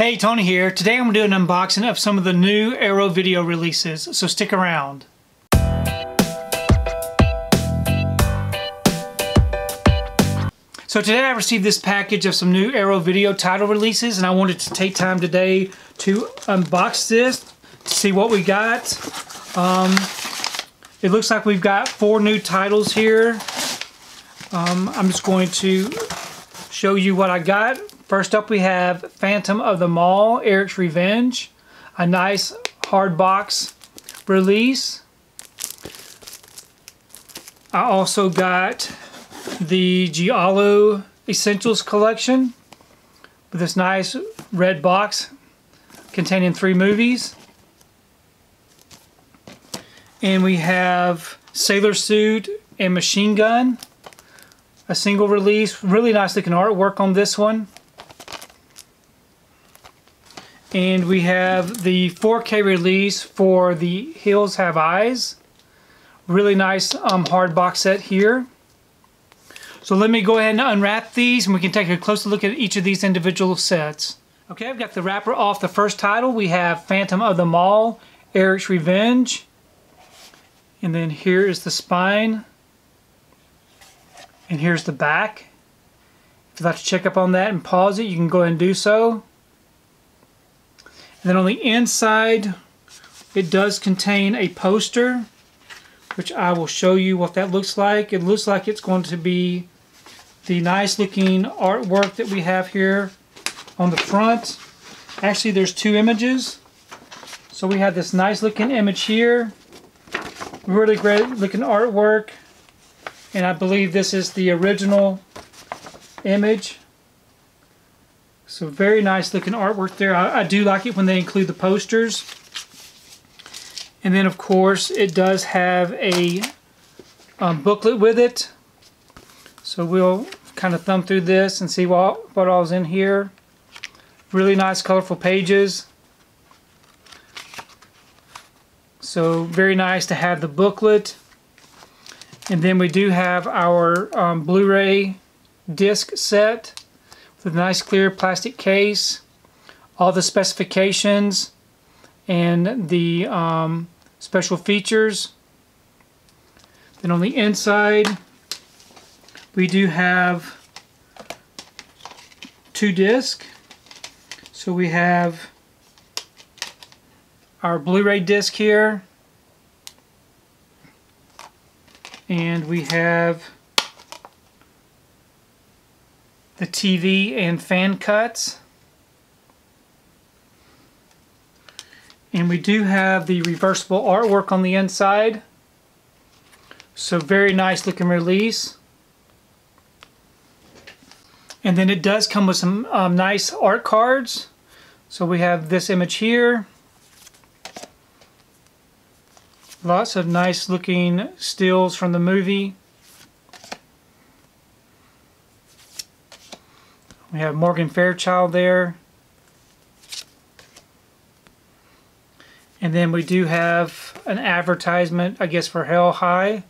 Hey, Tony here. Today I'm going to do an unboxing of some of the new Arrow video releases, so stick around. So today I received this package of some new Arrow video title releases and I wanted to take time today to unbox this to see what we got. Um, it looks like we've got four new titles here. Um, I'm just going to show you what I got. First up we have Phantom of the Mall, Eric's Revenge. A nice hard box release. I also got the Giallo Essentials Collection with this nice red box containing three movies. And we have Sailor Suit and Machine Gun. A single release. Really nice looking artwork on this one. And we have the 4K release for The Hills Have Eyes. Really nice um, hard box set here. So let me go ahead and unwrap these and we can take a closer look at each of these individual sets. Okay, I've got the wrapper off the first title. We have Phantom of the Mall, Eric's Revenge. And then here is the spine. And here's the back. If you'd like to check up on that and pause it, you can go ahead and do so. And then on the inside, it does contain a poster, which I will show you what that looks like. It looks like it's going to be the nice looking artwork that we have here on the front. Actually, there's two images. So we have this nice looking image here. Really great looking artwork. And I believe this is the original image. So very nice looking artwork there. I, I, do like it when they include the posters. And then of course it does have a um, booklet with it. So we'll kind of thumb through this and see what, what all's in here. Really nice colorful pages. So very nice to have the booklet. And then we do have our um, Blu-ray disc set a nice clear plastic case, all the specifications and the um, special features. Then on the inside, we do have two discs. So we have our Blu-ray disc here. And we have the TV and fan cuts. And we do have the reversible artwork on the inside. So very nice looking release. And then it does come with some um, nice art cards. So we have this image here. Lots of nice looking stills from the movie. We have Morgan Fairchild there. And then we do have an advertisement, I guess, for Hell High.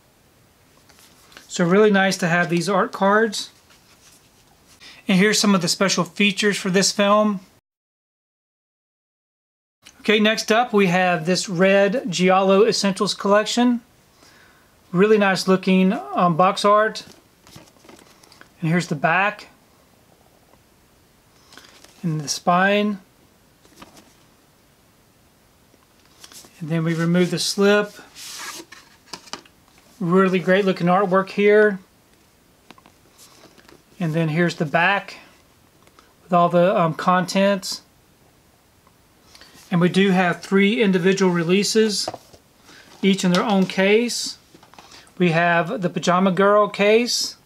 So really nice to have these art cards. And here's some of the special features for this film. Okay, next up we have this red Giallo Essentials collection. Really nice looking um, box art. And here's the back. And the spine. And then we remove the slip. Really great looking artwork here. And then here's the back with all the um, contents. And we do have three individual releases, each in their own case. We have the Pajama Girl case.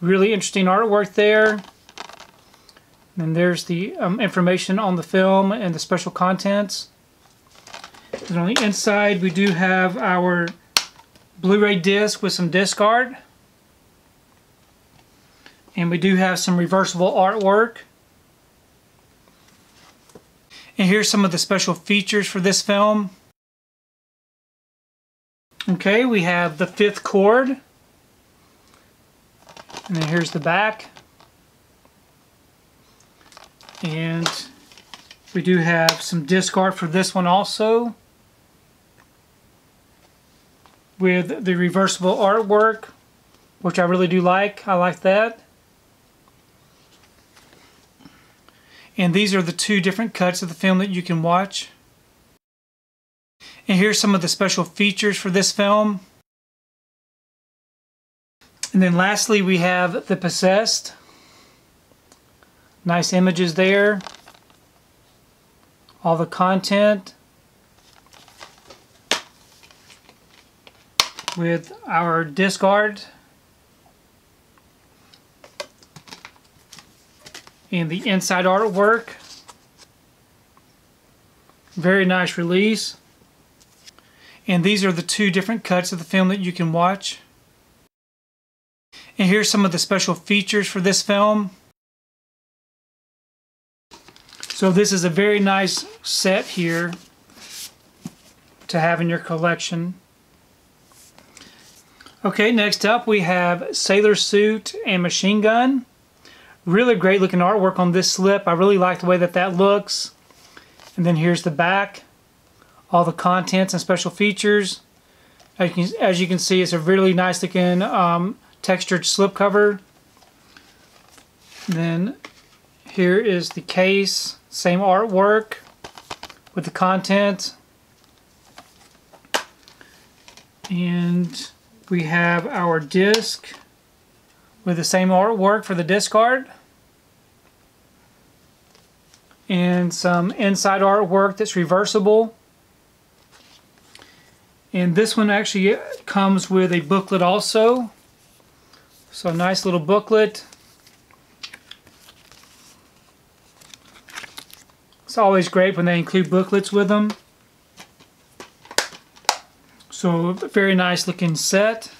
Really interesting artwork there. And there's the um, information on the film and the special contents. And on the inside, we do have our Blu-ray disc with some disc art. And we do have some reversible artwork. And here's some of the special features for this film. Okay, we have the fifth cord. And then here's the back. And We do have some disc art for this one also. With the reversible artwork, which I really do like. I like that. And these are the two different cuts of the film that you can watch. And here's some of the special features for this film. And then lastly, we have The Possessed. Nice images there. All the content. With our disc art. And the inside artwork. Very nice release. And these are the two different cuts of the film that you can watch. And here's some of the special features for this film. So this is a very nice set here to have in your collection. Okay, next up we have Sailor Suit and Machine Gun. Really great looking artwork on this slip. I really like the way that that looks. And then here's the back. All the contents and special features. As you can, as you can see, it's a really nice looking um, textured slipcover. And then here is the case, same artwork with the content. And we have our disc with the same artwork for the disc art. And some inside artwork that's reversible. And this one actually comes with a booklet also. So nice little booklet. It's always great when they include booklets with them. So very nice looking set.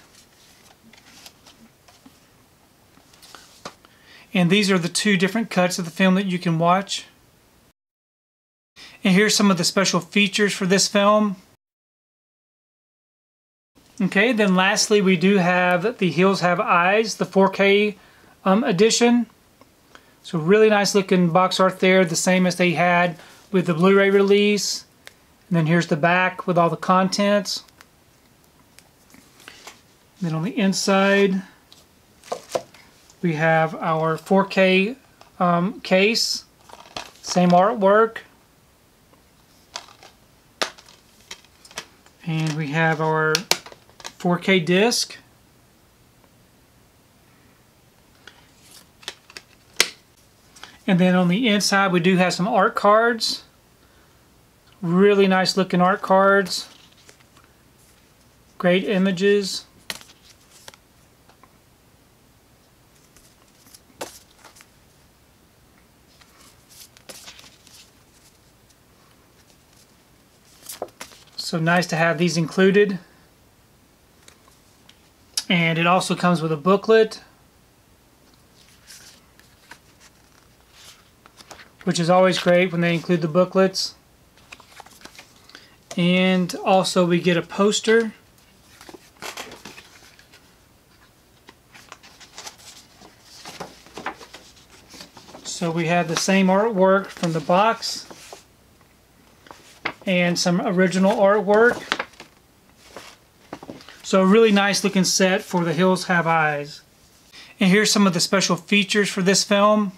And these are the two different cuts of the film that you can watch. And here's some of the special features for this film. Okay, then lastly we do have The Hills Have Eyes, the 4K um, edition. So really nice looking box art there, the same as they had with the Blu-ray release. And then here's the back with all the contents. And then on the inside, we have our 4K um, case, same artwork. And we have our 4K disc. And then on the inside we do have some art cards. Really nice looking art cards. Great images. So nice to have these included. And it also comes with a booklet. Which is always great when they include the booklets. And also we get a poster. So we have the same artwork from the box and some original artwork. So a really nice looking set for The Hills Have Eyes. And here's some of the special features for this film.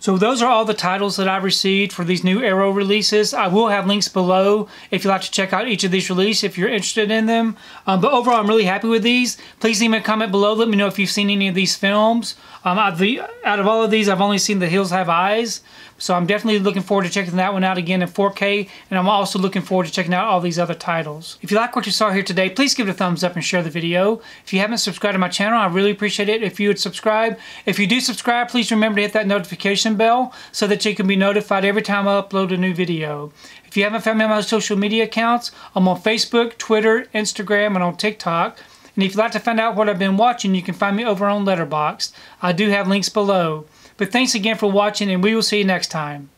So those are all the titles that I've received for these new Arrow releases. I will have links below if you'd like to check out each of these releases if you're interested in them. Um, but overall, I'm really happy with these. Please leave me a comment below. Let me know if you've seen any of these films. Um, out of all of these, I've only seen The Hills Have Eyes. So I'm definitely looking forward to checking that one out again in 4K, and I'm also looking forward to checking out all these other titles. If you like what you saw here today, please give it a thumbs up and share the video. If you haven't subscribed to my channel, I really appreciate it if you would subscribe. If you do subscribe, please remember to hit that notification bell so that you can be notified every time I upload a new video. If you haven't found me on my social media accounts, I'm on Facebook, Twitter, Instagram, and on TikTok. And if you'd like to find out what I've been watching, you can find me over on Letterboxd. I do have links below. But thanks again for watching and we will see you next time.